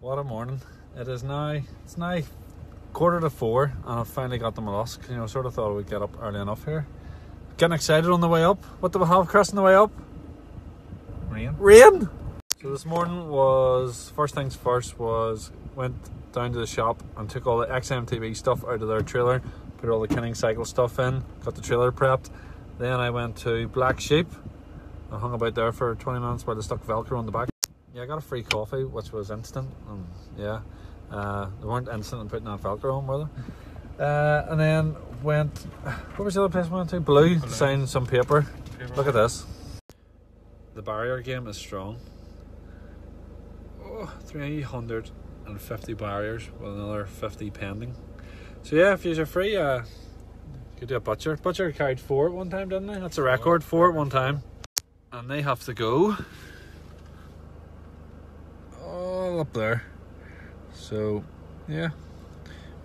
What a morning. It is now, it's now quarter to four, and I've finally got the Mallusk. You know, sort of thought we'd get up early enough here. Getting excited on the way up. What do we have, Chris, on the way up? Rain. Rain! So this morning was, first things first, was went down to the shop and took all the XMTV stuff out of their trailer, put all the Kinning Cycle stuff in, got the trailer prepped. Then I went to Black Sheep. I hung about there for 20 minutes while they stuck Velcro on the back. Yeah, I got a free coffee, which was instant. And yeah, uh, they weren't instant in putting that Velcro on, were they? Uh, and then went, what was the other place we went to? Blue, Blue. signed some paper. Paper. Look at this. The barrier game is strong. Oh, 350 barriers with another 50 pending. So yeah, if you're free, uh, you could do a butcher. Butcher carried four at one time, didn't they? That's a record, four at one time. And they have to go all up there. So yeah,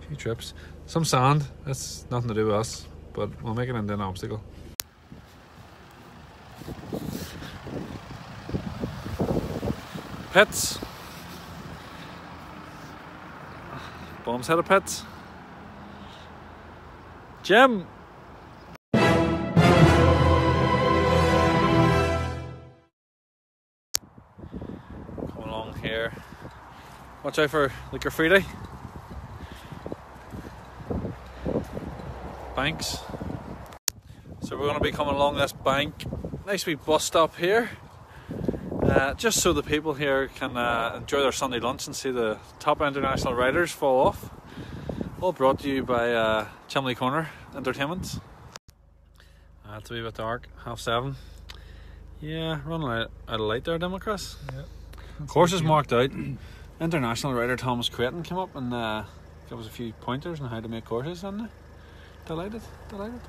a few trips. Some sand, that's nothing to do with us, but we'll make it into an obstacle. Pets. Bombs head of pets. Jim. Come along here. Watch out for the graffiti. Banks. So we're going to be coming along this bank. Nice wee bus stop here. Uh, just so the people here can uh, enjoy their Sunday lunch and see the top international riders fall off. All brought to you by uh, Chimley Corner Entertainment. Uh, it's a wee bit dark, half seven. Yeah, running out, out of light there, didn't we, Chris? Yeah. Marked out. International writer Thomas Creighton came up and uh, gave us a few pointers on how to make courses, didn't? Delighted, delighted.